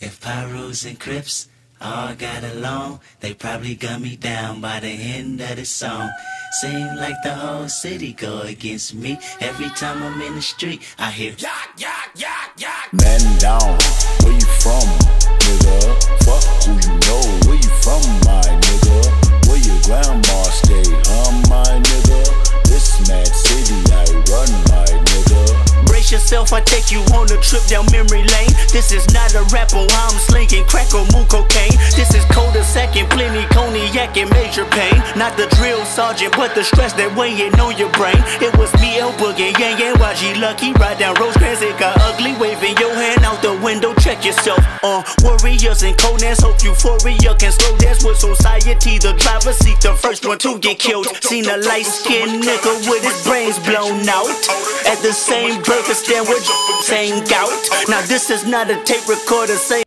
If Pyros and Crips all got along, they probably gun me down by the end of the song. Seem like the whole city go against me. Every time I'm in the street, I hear yak, yak, yak, yak. Man down, yourself, I take you on a trip down memory lane. This is not a rapper, I'm slinging crack or moon cocaine. This is cold a second, plenty cognac and major pain. Not the drill sergeant, but the stress that weighing on your brain. It was me, El Boogie, Yang Yang, YG Lucky. Ride down Rosecrans, it got ugly. Waving your hand out the yourself. Uh, warriors and Conan's hope euphoria can slow dance with society. The driver seat, the first one to get killed. Seen a light skinned nigga with his brains blown out. At the same burger stand with same gout. Now this is not a tape recorder saying.